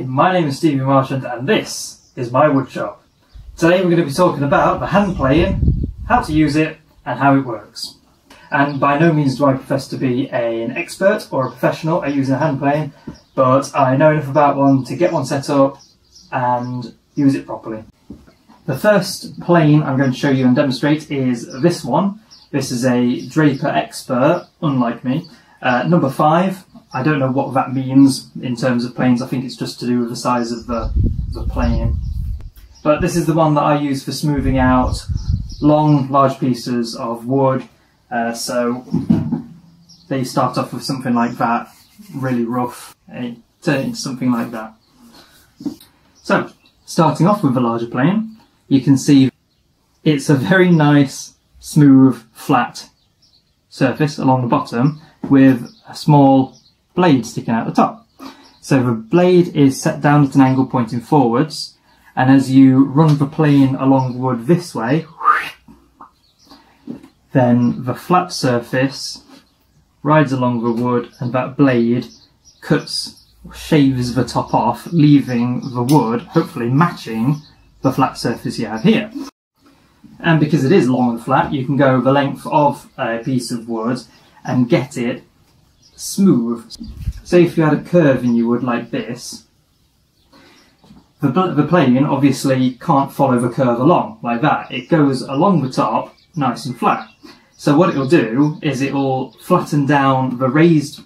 my name is Stevie Marchant and this is my woodshop. Today we're going to be talking about the hand plane, how to use it and how it works. And by no means do I profess to be a, an expert or a professional at using a hand plane, but I know enough about one to get one set up and use it properly. The first plane I'm going to show you and demonstrate is this one. This is a Draper Expert, unlike me. Uh, number five, I don't know what that means in terms of planes. I think it's just to do with the size of the, the plane. But this is the one that I use for smoothing out long, large pieces of wood. Uh, so they start off with something like that, really rough, and it into something like that. So, starting off with the larger plane, you can see it's a very nice, smooth, flat surface along the bottom with a small blade sticking out the top. So the blade is set down at an angle pointing forwards, and as you run the plane along the wood this way, then the flat surface rides along the wood and that blade cuts, shaves the top off, leaving the wood hopefully matching the flat surface you have here. And because it is long and flat, you can go the length of a piece of wood and get it smooth. Say if you had a curve and you would like this, the, the plane obviously can't follow the curve along like that. It goes along the top nice and flat. So what it'll do is it'll flatten down the raised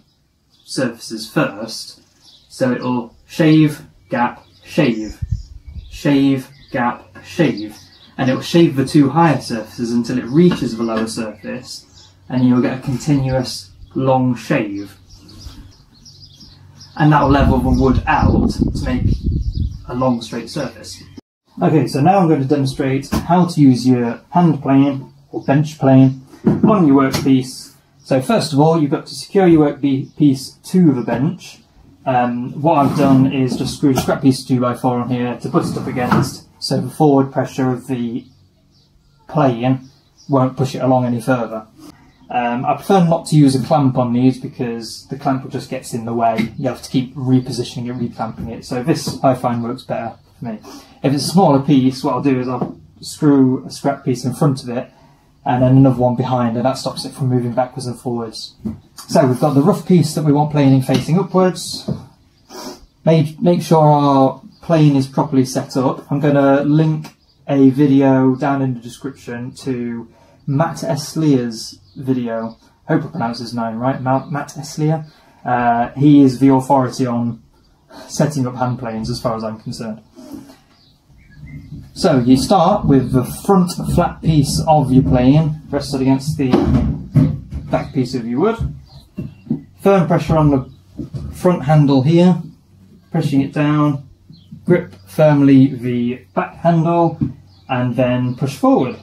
surfaces first. So it'll shave, gap, shave, shave, gap, shave. And it'll shave the two higher surfaces until it reaches the lower surface and you'll get a continuous long shave. And that will level the wood out to make a long straight surface. Okay, so now I'm going to demonstrate how to use your hand plane or bench plane on your workpiece. So first of all, you've got to secure your workpiece to the bench. Um, what I've done is just screwed a scrap piece of 2x4 on here to put it up against, so the forward pressure of the plane won't push it along any further. Um, I prefer not to use a clamp on these because the clamp just gets in the way. You have to keep repositioning it, reclamping it. So this I find works better for me. If it's a smaller piece, what I'll do is I'll screw a scrap piece in front of it and then another one behind and that stops it from moving backwards and forwards. So we've got the rough piece that we want planing facing upwards. Make, make sure our plane is properly set up. I'm going to link a video down in the description to Matt Estlea's video. Hope I pronounce his name right. Matt Estlea. Uh, he is the authority on setting up hand planes as far as I'm concerned. So you start with the front flat piece of your plane rested against the back piece of your wood. Firm pressure on the front handle here, pressing it down, grip firmly the back handle and then push forward.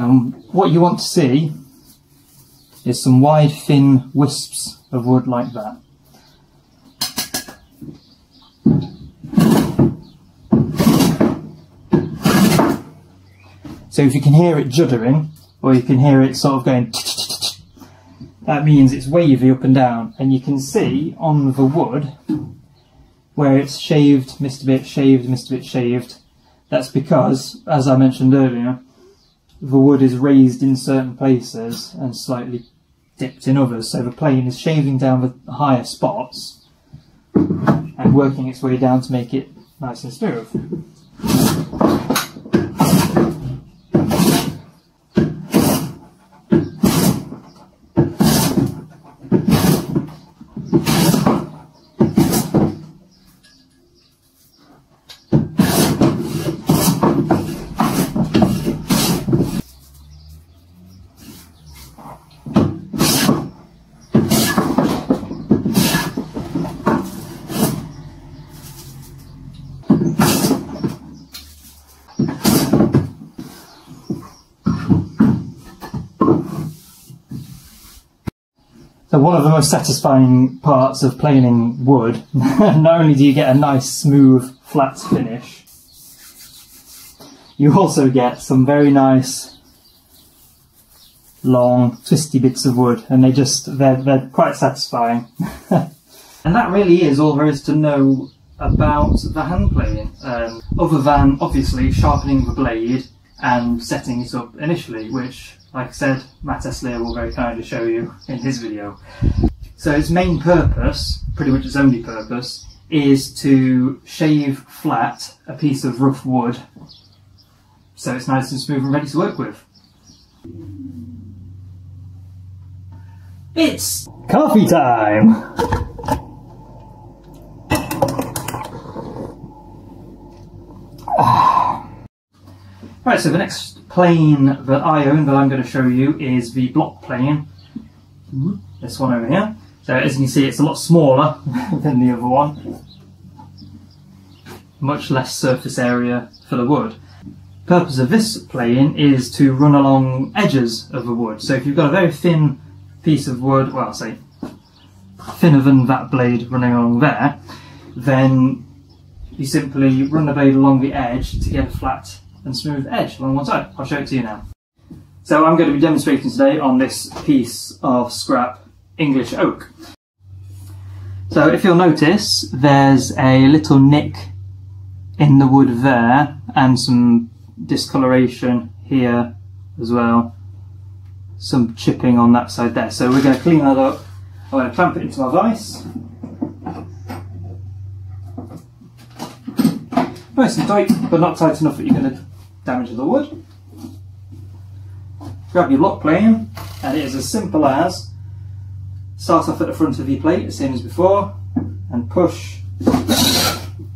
And what you want to see is some wide thin wisps of wood like that. So if you can hear it juddering, or you can hear it sort of going, that means it's wavy up and down. And you can see on the wood, where it's shaved, missed a bit, shaved, missed a bit, shaved. That's because, as I mentioned earlier, the wood is raised in certain places and slightly dipped in others. So the plane is shaving down the higher spots and working its way down to make it nice and smooth. So one of the most satisfying parts of planing wood, not only do you get a nice smooth flat finish, you also get some very nice long, twisty bits of wood, and they just they're they're quite satisfying. and that really is all there is to know about the hand playing, um, other than obviously sharpening the blade and setting it up initially, which, like I said, Matt Estlea will very kindly show you in his video. So its main purpose, pretty much its only purpose, is to shave flat a piece of rough wood so it's nice and smooth and ready to work with. It's coffee time! Right, so the next plane that I own that I'm going to show you is the block plane. This one over here. So as you can see, it's a lot smaller than the other one. Much less surface area for the wood. Purpose of this plane is to run along edges of the wood. So if you've got a very thin piece of wood, well, say thinner than that blade running along there, then you simply run the blade along the edge to get a flat and smooth edge along one side. I'll show it to you now. So I'm going to be demonstrating today on this piece of scrap English oak. So if you'll notice, there's a little nick in the wood there and some discoloration here as well. Some chipping on that side there. So we're going to clean that up. I'm going to clamp it into my vise. Nice and tight, but not tight enough that you're going to damage of the wood. Grab your block plane, and it is as simple as start off at the front of your plate, the same as before, and push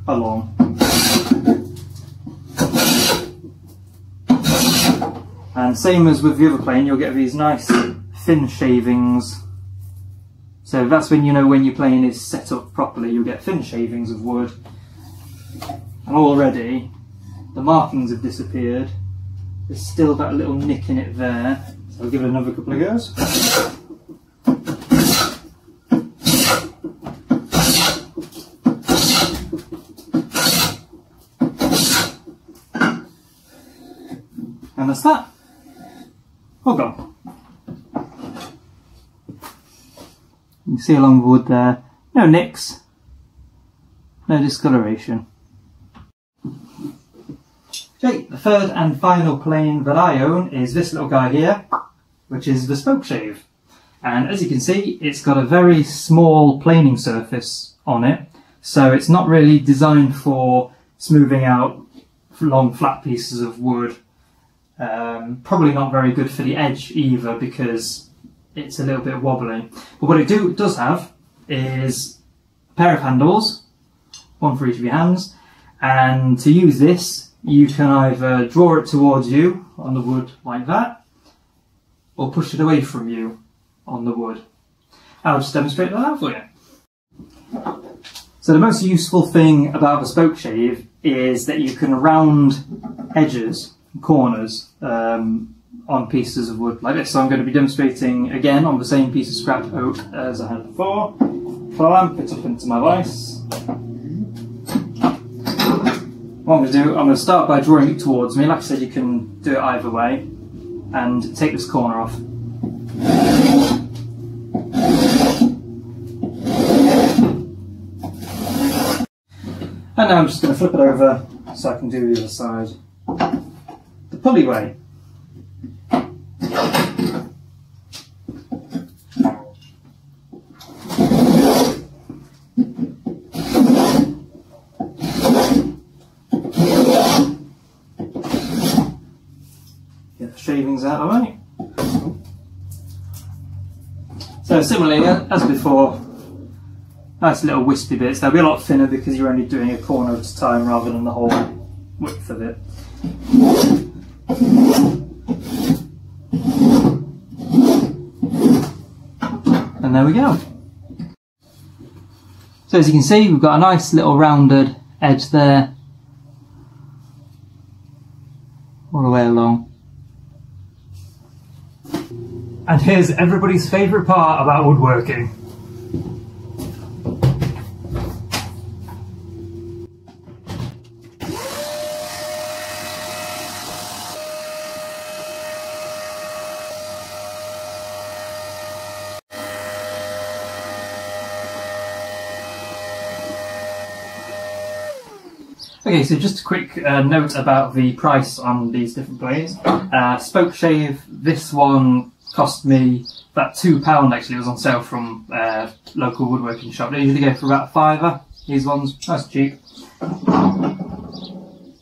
along. And same as with the other plane, you'll get these nice thin shavings. So that's when you know when your plane is set up properly, you'll get thin shavings of wood. And already the markings have disappeared. There's still that little nick in it there. So I'll give it another couple of goes. And that's that. All gone. You can see along the wood there, no nicks, no discoloration. Okay, the third and final plane that I own is this little guy here, which is the spoke shave. And as you can see, it's got a very small planing surface on it, so it's not really designed for smoothing out long flat pieces of wood. Um, probably not very good for the edge either because it's a little bit wobbly. But what it do, does have is a pair of handles, one for each of your hands, and to use this you can either draw it towards you on the wood like that, or push it away from you on the wood. I'll just demonstrate that out for you. So the most useful thing about the spoke shave is that you can round edges, corners, um, on pieces of wood like this. So I'm going to be demonstrating again on the same piece of scrap oak as I had before. Clamp it up into my vise. What I'm going to do, I'm going to start by drawing it towards me. Like I said, you can do it either way. And take this corner off. And now I'm just going to flip it over so I can do the other side. The pulley way. Shavings out of way. So similarly, uh, as before, nice little wispy bits. They'll be a lot thinner because you're only doing a corner at a time rather than the whole width of it. And there we go. So as you can see, we've got a nice little rounded edge there. All the way along. And here's everybody's favourite part about woodworking. Okay, so just a quick uh, note about the price on these different blades. Uh, Spokeshave, this one cost me about £2 actually, it was on sale from uh, local woodworking shop. They usually go for about a fiver, these ones, that's cheap.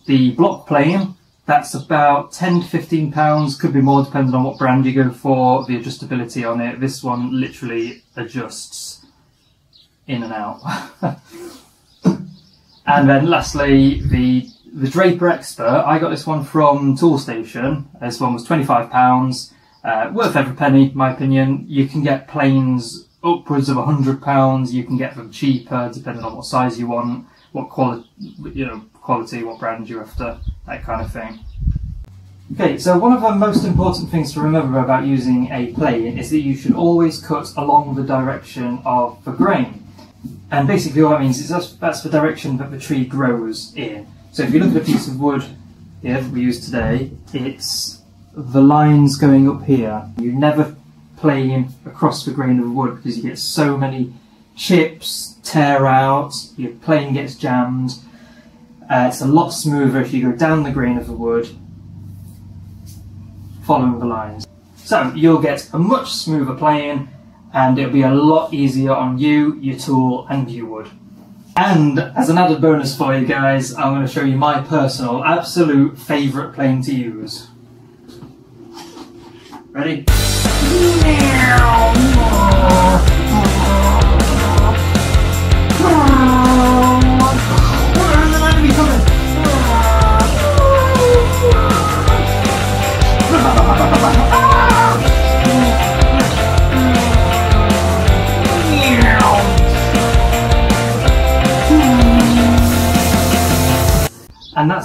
The block plane, that's about 10 to 15 pounds, could be more depending on what brand you go for, the adjustability on it. This one literally adjusts in and out. and then lastly, the the Draper Expert, I got this one from Toolstation. This one was £25, uh, worth every penny, my opinion. You can get planes upwards of £100, you can get them cheaper depending on what size you want, what quality, you know, quality, what brand you're after, that kind of thing. Okay, so one of the most important things to remember about using a plane is that you should always cut along the direction of the grain. And basically what that means is that's, that's the direction that the tree grows in. So if you look at a piece of wood here that we use today, it's the lines going up here. You never plane across the grain of wood because you get so many chips tear out, your plane gets jammed. Uh, it's a lot smoother if you go down the grain of the wood following the lines. So you'll get a much smoother plane and it'll be a lot easier on you, your tool and your wood. And as an added bonus for you guys, I'm going to show you my personal, absolute favourite plane to use. Ready?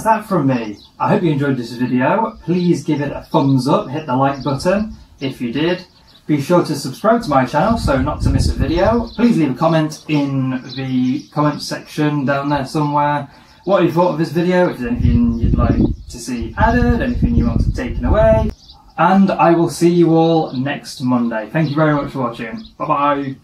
That from me. I hope you enjoyed this video. Please give it a thumbs up, hit the like button if you did. Be sure to subscribe to my channel so not to miss a video. Please leave a comment in the comment section down there somewhere. What you thought of this video, if there's anything you'd like to see added, anything you want to taken away. And I will see you all next Monday. Thank you very much for watching. Bye bye.